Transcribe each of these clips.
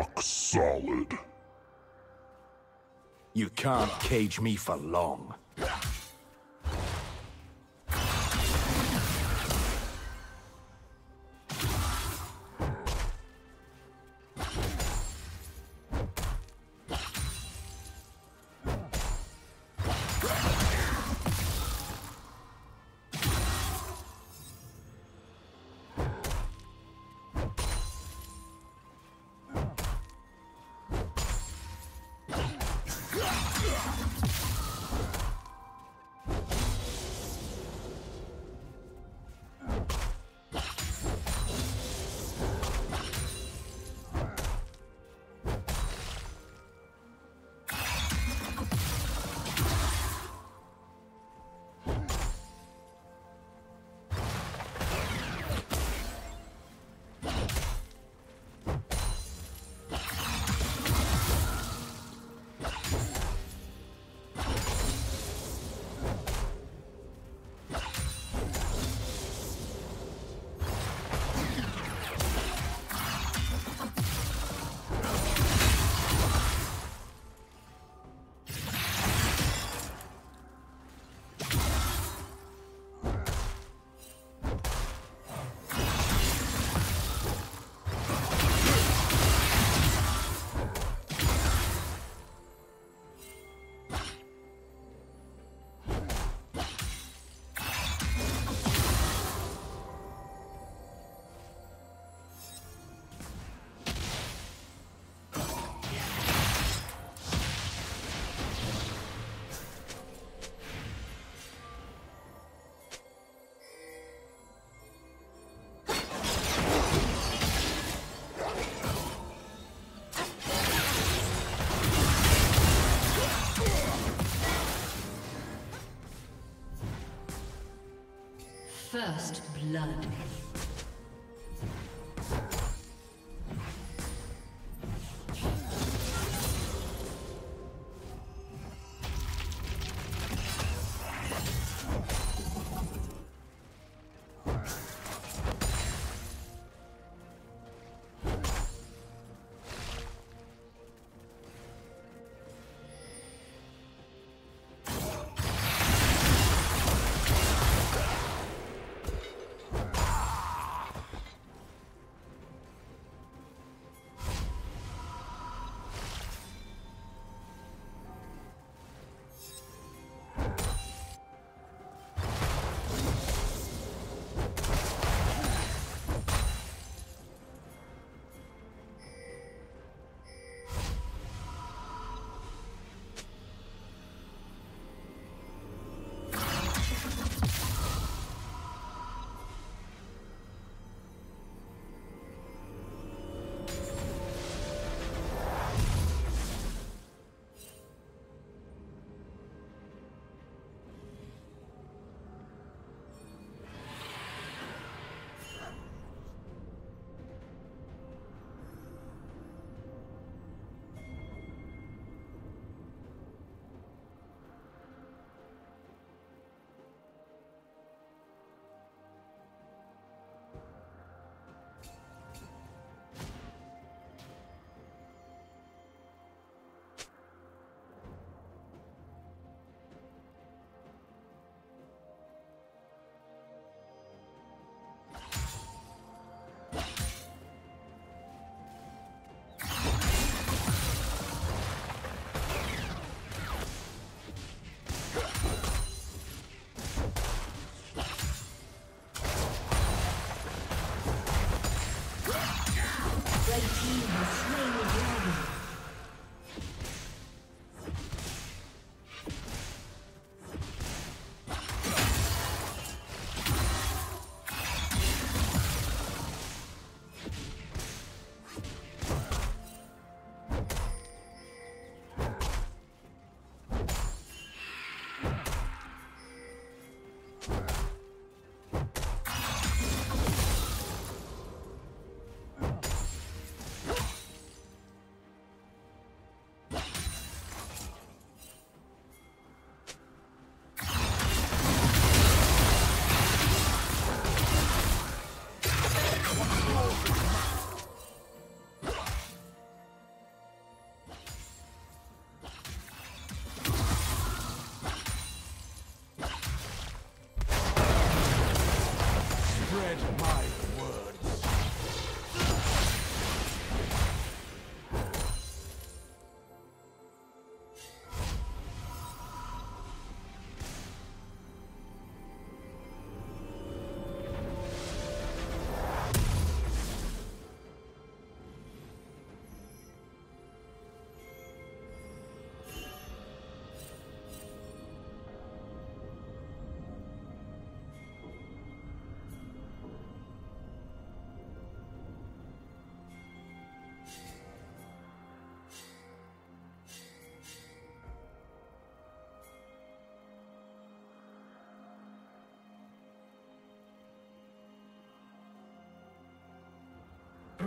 rock solid. You can't cage me for long. First blood.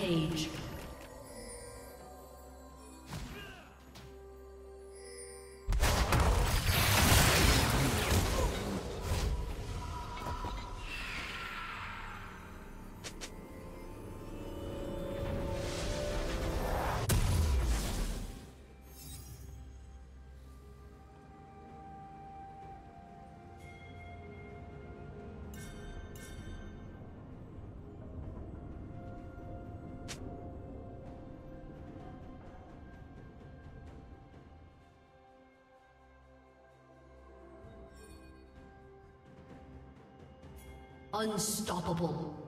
Rampage. Unstoppable.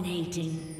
Dominating.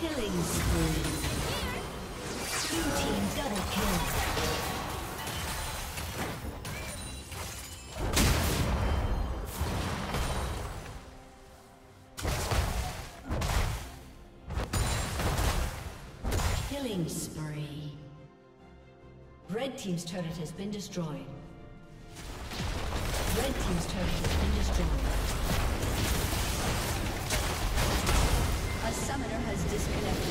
Killing spree. Blue team double kill. Killing spree. Red Team's turret has been destroyed. Red Team's turret has been destroyed. Disconnected.